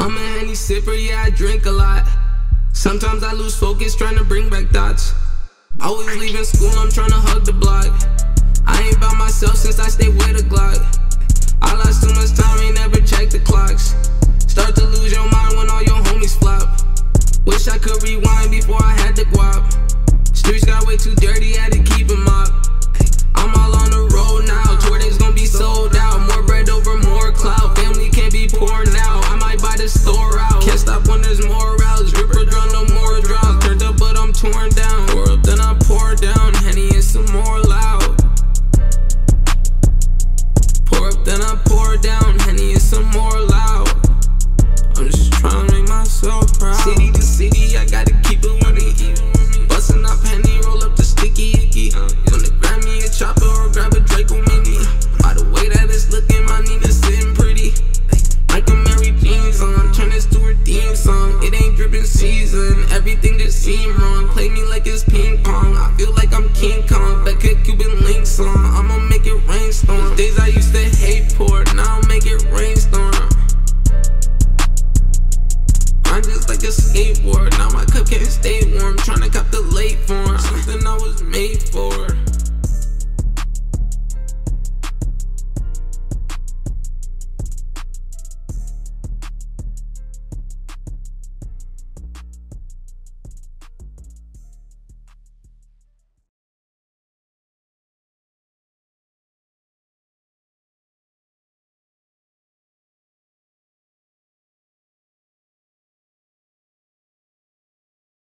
I'm a henny sipper, yeah, I drink a lot. Sometimes I lose focus trying to bring back thoughts. Always leaving school, I'm trying to hug the block. I ain't by myself since I stay with a Glock. I lost too much time, ain't never checked the clocks. Start to lose your mind when all your homies flop. Wish I could rewind before I had the guap. Streets got way too dirty, had to I pour down. Henny and some more loud. I'm just trying to make myself proud. City to city, I gotta keep it with it. Up Henny, roll up the sticky icky. Wanna grab me a chopper or grab a Draco mini. By the way that it's looking, my Nina's sitting pretty. Like a Mary Jeans on, turn this to her theme song. It ain't dripping season, everything just seem wrong. Play me like it's ping pong. I feel like I'm King Kong, like a Cuban Just like a skateboard. Now my cup can't stay warm. Trying to cop the late form. Something I was made for.